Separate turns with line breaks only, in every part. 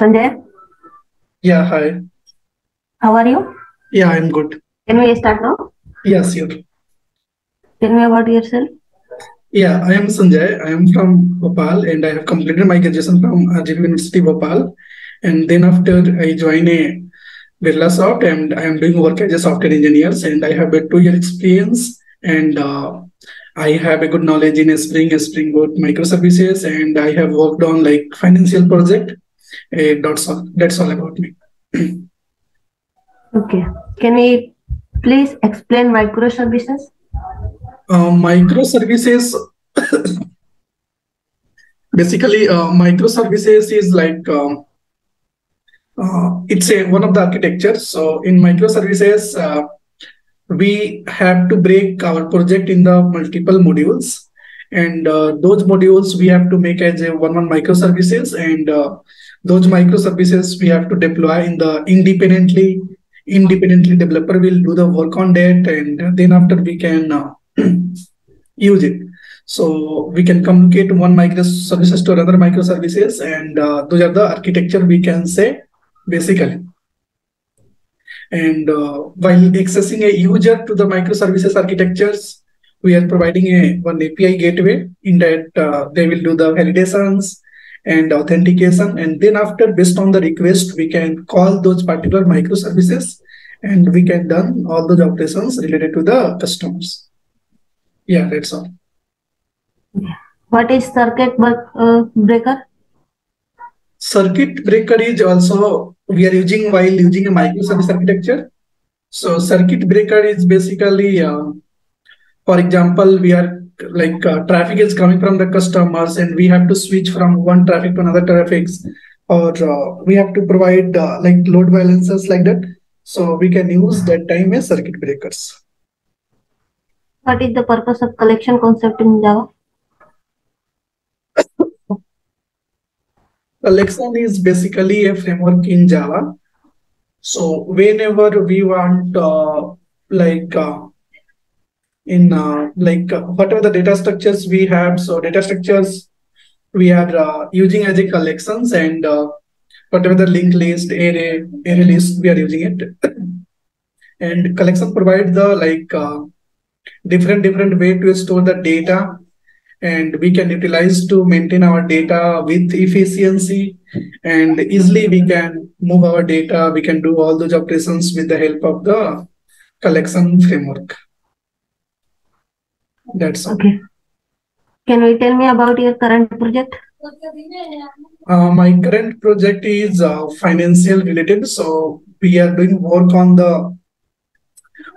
Sanjay,
Yeah, hi.
how are you?
Yeah, I'm good.
Can we start now?
Yes, sure.
Tell me about yourself.
Yeah, I am Sanjay. I am from Bhopal and I have completed my graduation from RGP University Bhopal. And then after I joined a Birlasoft and I am doing work as a software engineer and I have a two year experience and uh, I have a good knowledge in Spring, Spring Boot microservices and I have worked on like financial project. Uh, that's all. That's all about me.
Okay. Can we please explain microservices?
Uh, microservices basically uh, microservices is like um, uh, it's a one of the architectures so in microservices uh, we have to break our project in the multiple modules and uh, those modules we have to make as a one one microservices and uh, those microservices we have to deploy in the independently independently developer will do the work on that and then after we can uh, use it. So we can communicate one microservices to another microservices, and uh, those are the architecture we can say basically. And uh, while accessing a user to the microservices architectures, we are providing a one API gateway in that uh, they will do the validations and authentication, and then after based on the request, we can call those particular microservices, and we can done all those operations related to the customers. Yeah, that's all.
What is circuit uh, breaker?
Circuit breaker is also we are using while using a microservice architecture. So circuit breaker is basically, uh, for example, we are like uh, traffic is coming from the customers and we have to switch from one traffic to another traffics or uh, we have to provide uh, like load balancers like that. So we can use that time as circuit breakers.
What is the purpose of collection concept in Java?
Collection is basically a framework in Java. So whenever we want, uh, like uh, in uh, like uh, whatever the data structures we have, so data structures we are uh, using as a collections and uh, whatever the linked list, array, array list, we are using it. and collection provides the like uh, different different way to store the data. And we can utilize to maintain our data with efficiency. And easily we can move our data. We can do all those operations with the help of the collection framework that's all
Okay. Can you tell me about your current project?
uh, my current project is uh, financial related so we are doing work on the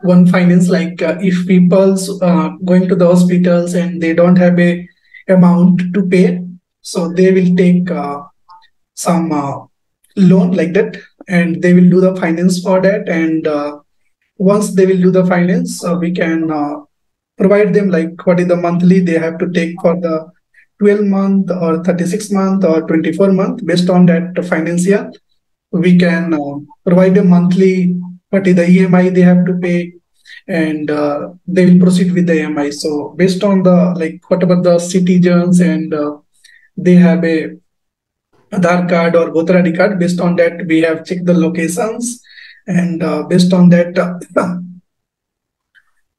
one finance like uh, if people's uh, going to the hospitals and they don't have a amount to pay so they will take uh, some uh, loan like that and they will do the finance for that and uh, once they will do the finance uh, we can uh, provide them like what is the monthly they have to take for the 12 month or 36 month or 24 month based on that financial we can uh, provide a monthly what is the EMI they have to pay and uh, they will proceed with the EMI. So based on the like whatever the citizens and uh, they have a Aadhaar card or voter ID card. Based on that, we have checked the locations and uh, based on that, uh,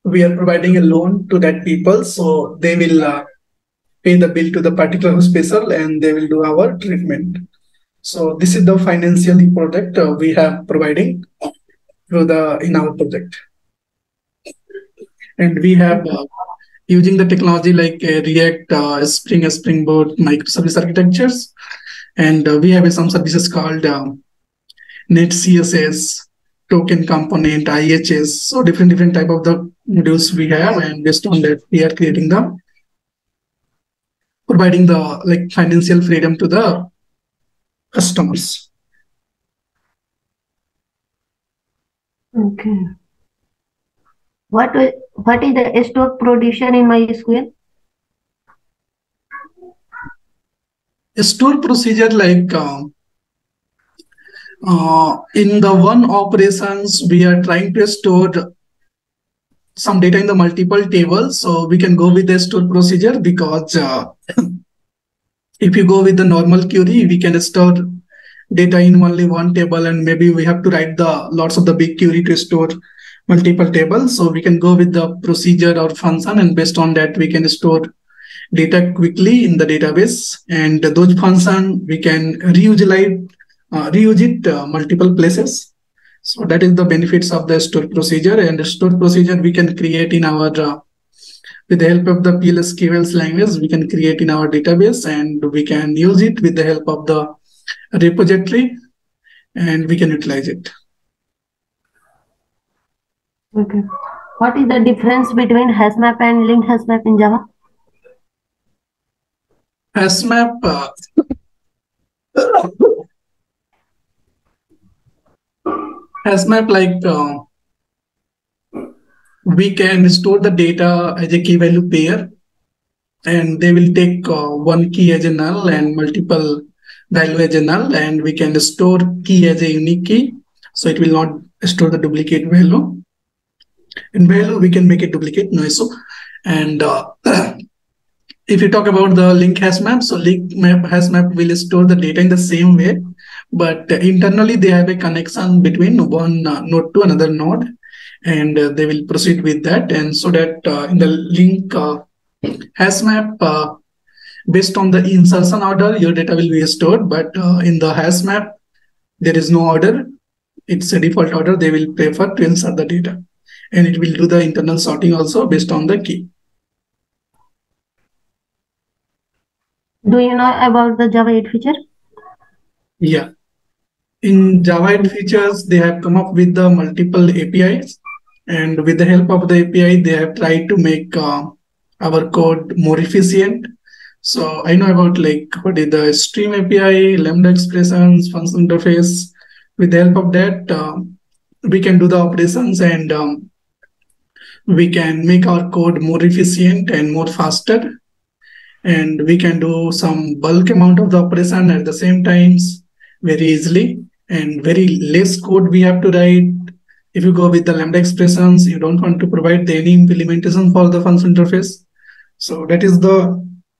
we are providing a loan to that people. So they will uh, pay the bill to the particular hospital and they will do our treatment. So this is the financial product uh, we have providing through the in our project and we have uh, using the technology like uh, React, uh, Spring, Spring Boot, microservice architectures, and uh, we have some services called um, Net CSS, Token Component, IHS. So different different type of the modules we have, and based on that, we are creating them, providing the like financial freedom to the customers.
Okay. What What is the stored procedure in MySQL?
a store procedure like um, uh, in the one operations we are trying to store some data in the multiple tables so we can go with the store procedure because uh, if you go with the normal query we can store data in only one table and maybe we have to write the lots of the big query to store multiple tables. So we can go with the procedure or function and based on that we can store data quickly in the database and those function we can reutilize uh, reuse it uh, multiple places. So that is the benefits of the stored procedure and the store procedure we can create in our uh, with the help of the PLSQL's language, we can create in our database and we can use it with the help of the repository and we can utilize it.
Okay. What is the difference between hash map and linked hash map in Java?
Hash map. Uh, hash map like uh, we can store the data as a key value pair and they will take uh, one key as a null and multiple value as a null and we can store key as a unique key so it will not store the duplicate value. In value we can make it duplicate no issue and uh, if you talk about the link hash map so link map hash map will store the data in the same way but internally they have a connection between one uh, node to another node and uh, they will proceed with that. And so that uh, in the link uh, hash map uh, based on the insertion order your data will be stored. But uh, in the hash map there is no order. It's a default order. They will prefer to insert the data. And it will do the internal sorting also based on the key.
Do you know about the Java 8 feature?
Yeah. In java 8 features they have come up with the multiple apis and with the help of the api they have tried to make uh, our code more efficient. So i know about like what is the stream api lambda expressions function interface. With the help of that uh, we can do the operations and um, we can make our code more efficient and more faster. And we can do some bulk amount of the operation at the same times very easily and very less code we have to write. If you go with the lambda expressions you don't want to provide the any implementation for the function interface. So that is the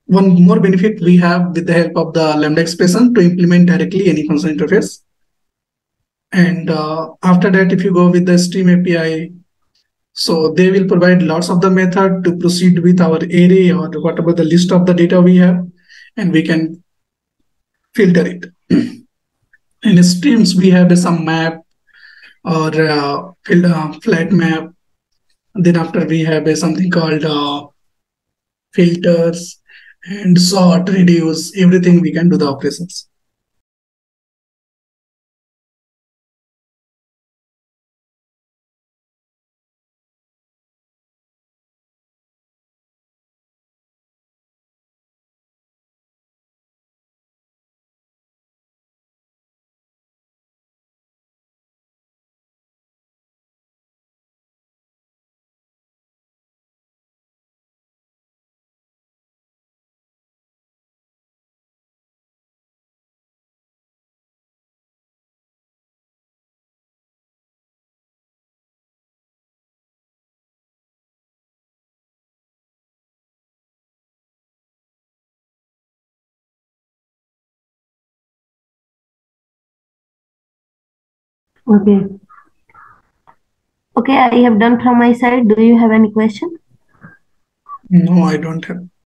one more benefit we have with the help of the lambda expression to implement directly any function interface. And uh, after that if you go with the stream api so they will provide lots of the method to proceed with our array or whatever the list of the data we have, and we can filter it. In streams, we have some map or uh, uh, flat map. Then after we have a, something called uh, filters and sort, reduce, everything we can do the operations.
Okay. Okay, I have done from my side. Do you have any question?
No, I don't have.